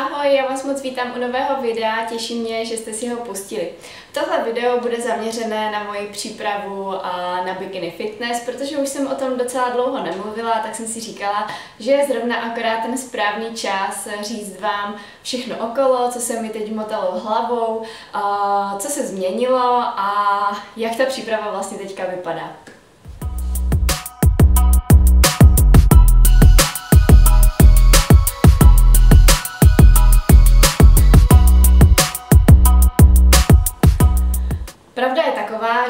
Ahoj, já vás moc vítám u nového videa, těší mě, že jste si ho pustili. Tohle video bude zaměřené na moji přípravu na bikini fitness, protože už jsem o tom docela dlouho nemluvila, tak jsem si říkala, že je zrovna akorát ten správný čas říct vám všechno okolo, co se mi teď motalo hlavou, co se změnilo a jak ta příprava vlastně teďka vypadá.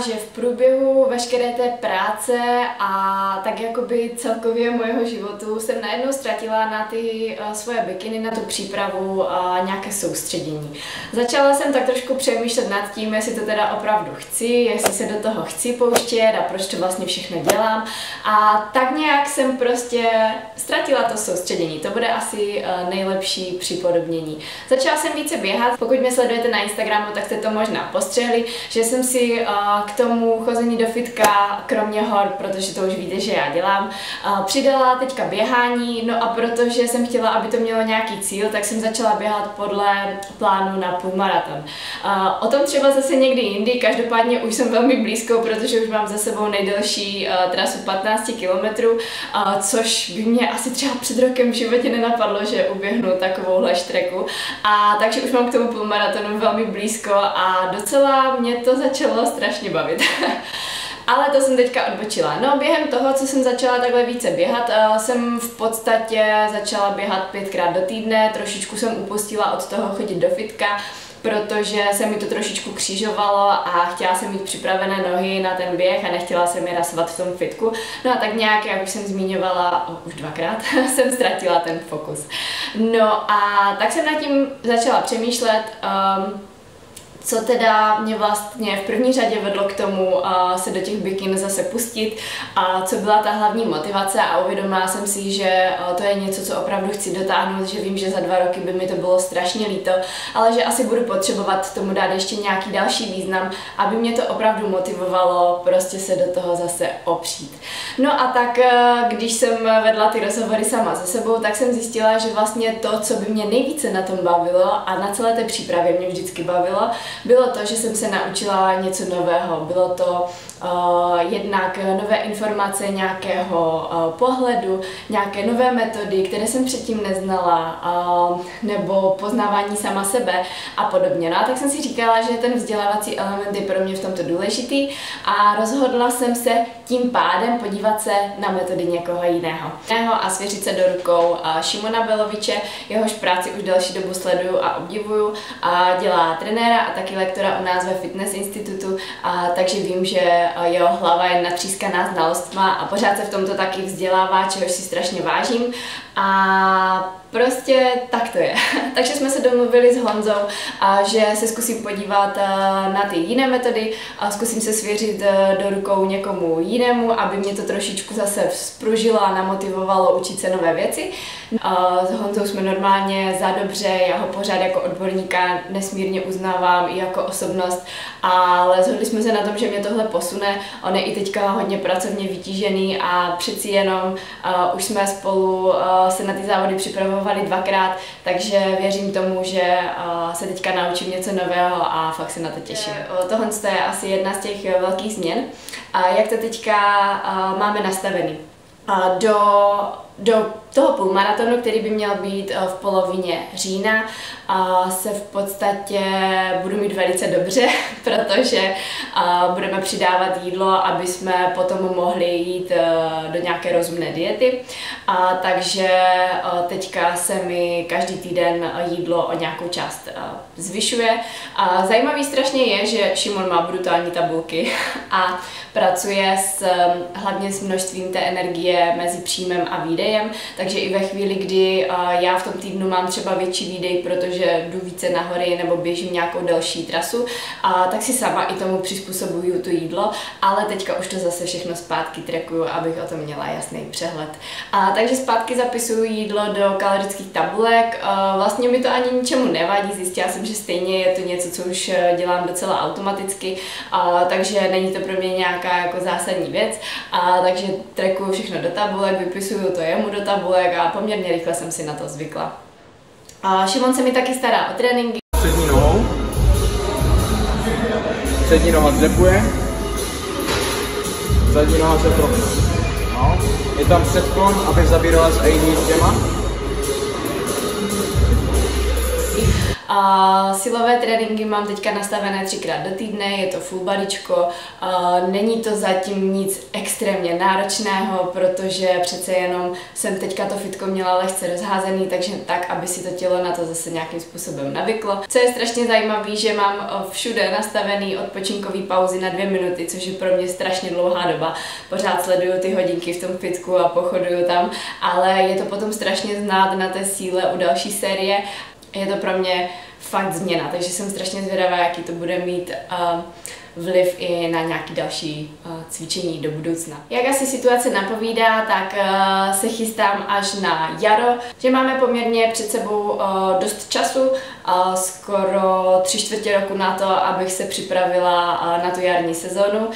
Že v průběhu veškeré té práce a tak jakoby celkově mojeho životu jsem najednou ztratila na ty uh, svoje bikiny, na tu přípravu uh, nějaké soustředění. Začala jsem tak trošku přemýšlet nad tím, jestli to teda opravdu chci, jestli se do toho chci pouštět a proč to vlastně všechno dělám. A tak nějak jsem prostě ztratila to soustředění. To bude asi uh, nejlepší připodobnění. Začala jsem více běhat. Pokud mě sledujete na Instagramu, tak jste to možná postřehli, že jsem si uh, k tomu chození do fitka, kromě hor, protože to už víte, že já dělám, přidala teďka běhání, no a protože jsem chtěla, aby to mělo nějaký cíl, tak jsem začala běhat podle plánu na půlmaraton. O tom třeba zase někdy jindy, každopádně už jsem velmi blízko, protože už mám za sebou nejdelší trasu 15 km, což by mě asi třeba před rokem v životě nenapadlo, že uběhnu takovouhle štreku. A takže už mám k tomu půlmaratonu velmi blízko a docela mě to začalo strašně bavit. Ale to jsem teďka odbočila. No během toho, co jsem začala takhle více běhat, uh, jsem v podstatě začala běhat pětkrát do týdne, trošičku jsem upustila od toho chodit do fitka, protože se mi to trošičku křižovalo a chtěla jsem mít připravené nohy na ten běh a nechtěla jsem je rasovat v tom fitku. No a tak nějak, jak už jsem zmiňovala, oh, už dvakrát, jsem ztratila ten fokus. No a tak jsem nad tím začala přemýšlet, um, co teda mě vlastně v první řadě vedlo k tomu uh, se do těch bikin zase pustit a co byla ta hlavní motivace a uvědomila jsem si, že uh, to je něco, co opravdu chci dotáhnout, že vím, že za dva roky by mi to bylo strašně líto, ale že asi budu potřebovat tomu dát ještě nějaký další význam, aby mě to opravdu motivovalo prostě se do toho zase opřít. No a tak, uh, když jsem vedla ty rozhovory sama se sebou, tak jsem zjistila, že vlastně to, co by mě nejvíce na tom bavilo a na celé té přípravě mě vždycky bavilo, bylo to, že jsem se naučila něco nového. Bylo to uh, jednak nové informace nějakého uh, pohledu, nějaké nové metody, které jsem předtím neznala, uh, nebo poznávání sama sebe a podobně. No a tak jsem si říkala, že ten vzdělávací element je pro mě v tomto důležitý a rozhodla jsem se tím pádem podívat se na metody někoho jiného. A svěřit se do rukou Šimona Beloviče, jehož práci už další dobu sleduju a obdivuju. A dělá trenéra a taky lektora u nás ve Fitness Institutu, a takže vím, že jeho hlava je natřískaná znalostma a pořád se v tomto taky vzdělává, čehož si strašně vážím. A prostě tak to je. Takže jsme se domluvili s Honzou, a že se zkusím podívat na ty jiné metody a zkusím se svěřit do rukou někomu jinému, aby mě to trošičku zase spružilo a namotivovalo učit se nové věci. A s Honzou jsme normálně za dobře, já ho pořád jako odborníka nesmírně uznávám i jako osobnost, ale zhodli jsme se na tom, že mě tohle posune. On je i teďka hodně pracovně vytížený a přeci jenom uh, už jsme spolu uh, se na ty závody připravovali dvakrát, takže věřím tomu, že se teďka naučím něco nového a fakt se na to těším. Tohle je asi jedna z těch velkých změn. A jak to teďka máme nastavený? do, do toho půlmaratonu, který by měl být eh, v polovině října, se v podstatě budu mít velice dobře, protože budeme přidávat jídlo, aby jsme potom mohli jít eh, do nějaké rozumné diety. Takže eh, teďka se mi každý týden jídlo o nějakou část zvyšuje. Zajímavý strašně je, že Šimon má brutální tabulky a pracuje s, hlavně s množstvím té energie mezi příjmem a výdejem, takže i ve chvíli, kdy já v tom týdnu mám třeba větší výdej, protože jdu více na hory nebo běžím nějakou delší trasu, a tak si sama i tomu přizpůsobuju to jídlo, ale teďka už to zase všechno zpátky trekuju, abych o tom měla jasný přehled. A takže zpátky zapisuju jídlo do kalorických tabulek, vlastně mi to ani ničemu nevadí, zjistila jsem, že stejně je to něco, co už e, dělám docela automaticky, a, takže není to pro mě nějaká jako zásadní věc, a, takže trekuju všechno do tabulek, vypisuju to jemu do tabulek a poměrně rychle jsem si na to zvykla. A Šimon se mi taky stará o tréninky. Přední nohou. Přední noha zdepuje. Zadní noha se trochu. No. Je tam předklon, abych zabírala s jiný těma. A silové tréninky mám teďka nastavené třikrát do týdne, je to full bodyčko. Není to zatím nic extrémně náročného, protože přece jenom jsem teďka to fitko měla lehce rozházený, takže tak, aby si to tělo na to zase nějakým způsobem navyklo. Co je strašně zajímavé, že mám všude nastavený odpočinkový pauzy na dvě minuty, což je pro mě strašně dlouhá doba. Pořád sleduju ty hodinky v tom fitku a pochoduju tam, ale je to potom strašně znát na té síle u další série je to pro mě fakt změna, takže jsem strašně zvědavá, jaký to bude mít uh, vliv i na nějaký další uh, cvičení do budoucna. Jak asi situace napovídá, tak uh, se chystám až na jaro, že máme poměrně před sebou uh, dost času, uh, skoro tři čtvrtě roku na to, abych se připravila na tu jarní sezónu. Uh,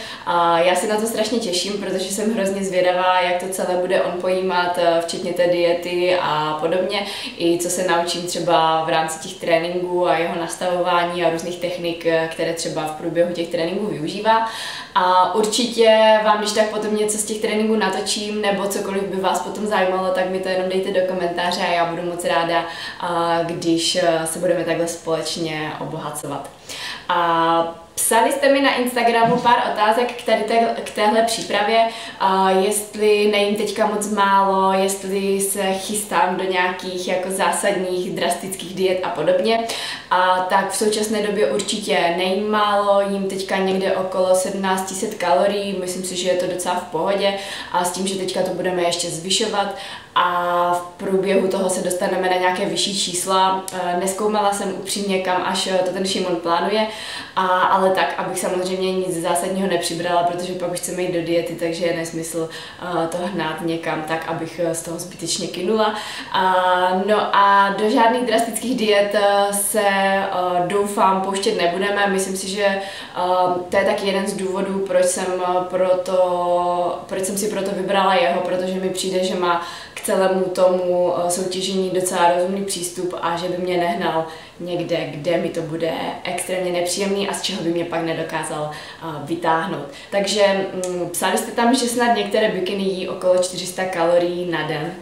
já se na to strašně těším, protože jsem hrozně zvědavá, jak to celé bude on pojímat, uh, včetně té diety a podobně, i co se naučím třeba v rámci těch tréninků a jeho nastavování a různých technik, které třeba v průběhu těch tréninků využívá. A určitě vám, když tak potom něco z těch tréninků natočím, nebo cokoliv by vás potom zajímalo, tak mi to jenom dejte do komentáře a já budu moc ráda, když se budeme takhle společně obohacovat. A Psali jste mi na Instagramu pár otázek k, tady te, k téhle přípravě, a jestli nejím teďka moc málo, jestli se chystám do nějakých jako zásadních drastických diet a podobně. A tak v současné době určitě nejím málo, jím teďka někde okolo 1700 kalorií, myslím si, že je to docela v pohodě a s tím, že teďka to budeme ještě zvyšovat a v průběhu toho se dostaneme na nějaké vyšší čísla. E, neskoumala jsem upřímně, kam až to ten Šimon plánuje, a, ale tak, abych samozřejmě nic zásadního nepřibrala, protože pak už chceme jít do diety, takže je nesmysl uh, to hnát někam tak, abych z toho zbytečně kynula. Uh, no a do žádných drastických diet se uh, doufám pouštět nebudeme. Myslím si, že to je taky jeden z důvodů, proč jsem, proto, proč jsem si proto vybrala jeho, protože mi přijde, že má k celému tomu soutěžení docela rozumný přístup a že by mě nehnal někde, kde mi to bude extrémně nepříjemný a z čeho by mě pak nedokázal vytáhnout. Takže um, psali jste tam, že snad některé bikiny jí okolo 400 kalorií na den.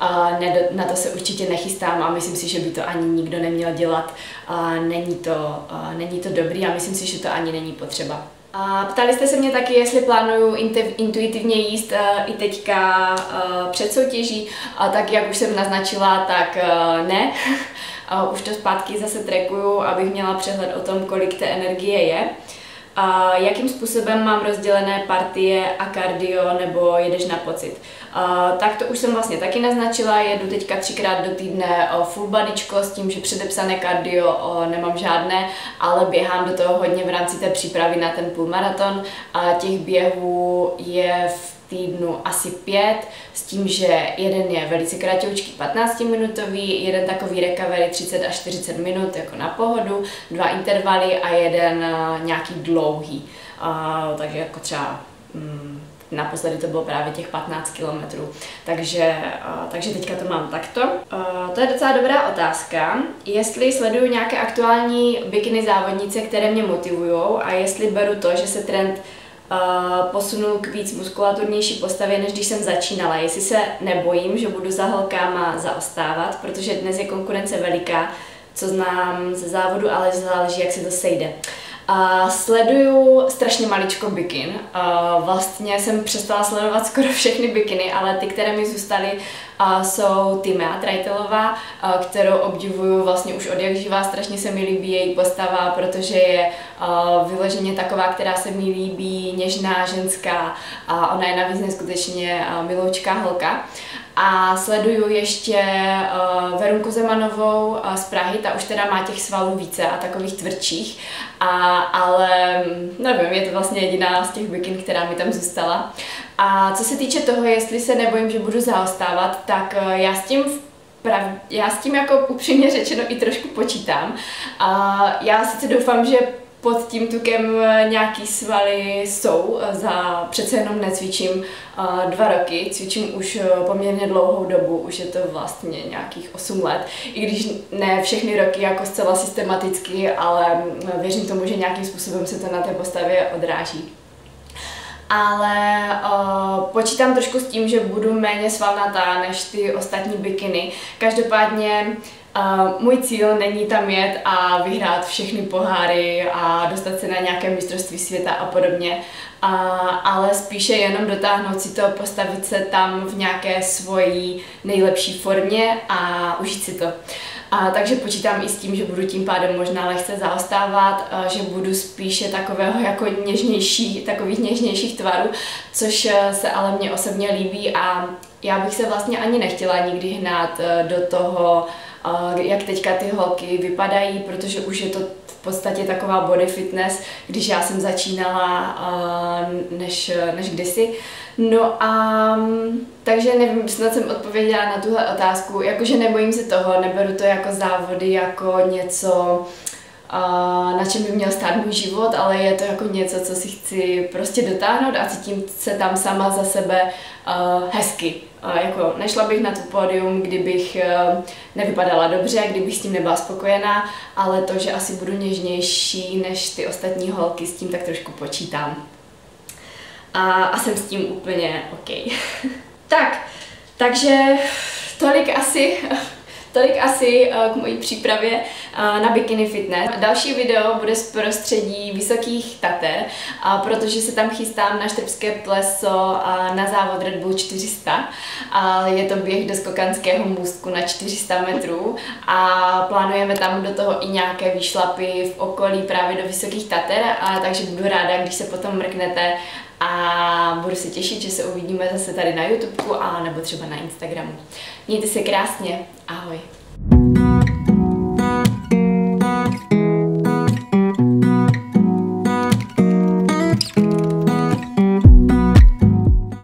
A na to se určitě nechystám a myslím si, že by to ani nikdo neměl dělat. A není, to, a není to dobrý a myslím si, že to ani není potřeba. A ptali jste se mě taky, jestli plánuju intuitivně jíst i teďka před soutěží, a tak jak už jsem naznačila, tak ne. už to zpátky zase trekuju, abych měla přehled o tom, kolik té energie je. A jakým způsobem mám rozdělené partie a kardio nebo jedeš na pocit. A, tak to už jsem vlastně taky naznačila, jedu teďka třikrát do týdne full bodyčko s tím, že předepsané kardio nemám žádné, ale běhám do toho hodně v rámci té přípravy na ten půlmaraton a těch běhů je v týdnu asi pět, s tím, že jeden je velice kratoučký 15 minutový, jeden takový recovery 30 až 40 minut jako na pohodu, dva intervaly a jeden uh, nějaký dlouhý. Uh, takže jako třeba um, naposledy to bylo právě těch 15 kilometrů. Takže, uh, takže teďka to mám takto. To je docela dobrá otázka. Jestli sleduju nějaké aktuální bikiny závodnice, které mě motivují a jestli beru to, že se trend posunul k víc muskulaturnější postavě, než když jsem začínala. Jestli se nebojím, že budu za holkama zaostávat, protože dnes je konkurence veliká, co znám ze závodu, ale záleží, jak se to sejde. A sleduju strašně maličko bikin. A vlastně jsem přestala sledovat skoro všechny bikiny, ale ty, které mi zůstaly, a jsou Timea Trajtelová, kterou obdivuju vlastně už od jak živá, strašně se mi líbí její postava, protože je vyloženě taková, která se mi líbí, něžná, ženská a ona je navíc neskutečně miloučká holka. A sleduju ještě uh, Verunku Zemanovou uh, z Prahy, ta už teda má těch svalů více a takových tvrdších, a, ale nevím, je to vlastně jediná z těch bikin, která mi tam zůstala. A co se týče toho, jestli se nebojím, že budu zaostávat, tak uh, já s tím Prav, já s tím jako upřímně řečeno i trošku počítám. A já sice doufám, že pod tím tukem nějaký svaly jsou, za přece jenom necvičím dva roky, cvičím už poměrně dlouhou dobu, už je to vlastně nějakých 8 let, i když ne všechny roky jako zcela systematicky, ale věřím tomu, že nějakým způsobem se to na té postavě odráží ale uh, počítám trošku s tím, že budu méně svalnatá než ty ostatní bikiny. Každopádně uh, můj cíl není tam jet a vyhrát všechny poháry a dostat se na nějaké mistrovství světa a podobně, uh, ale spíše jenom dotáhnout si to, postavit se tam v nějaké svojí nejlepší formě a užít si to. A takže počítám i s tím, že budu tím pádem možná lehce zaostávat, že budu spíše takového jako něžnější, takových něžnějších tvarů, což e, se ale mně osobně líbí a já bych se vlastně ani nechtěla nikdy hnát e, do toho, jak teďka ty holky vypadají, protože už je to v podstatě taková body fitness, když já jsem začínala než, než kdysi. No a takže nevím, snad jsem odpověděla na tuhle otázku, jakože nebojím se toho, neberu to jako závody, jako něco, na čem by měl stát můj život, ale je to jako něco, co si chci prostě dotáhnout a cítím se tam sama za sebe hezky. Jako nešla bych na tu pódium, kdybych uh, nevypadala dobře, kdybych s tím nebyla spokojená, ale to, že asi budu něžnější než ty ostatní holky, s tím tak trošku počítám. A, a jsem s tím úplně OK. tak, takže tolik asi Tolik asi eh, k mojí přípravě eh, na bikini fitness. Další video bude z prostředí Vysokých Tater, protože se tam chystám na Štrbské pleso na závod Red Bull 400. Je to běh do skokanského můstku na 400 metrů a plánujeme tam do toho i nějaké výšlapy v okolí právě do Vysokých Tater, takže budu ráda, když se potom mrknete a budu se těšit, že se uvidíme zase tady na YouTube a nebo třeba na Instagramu. Mějte se krásně, ahoj.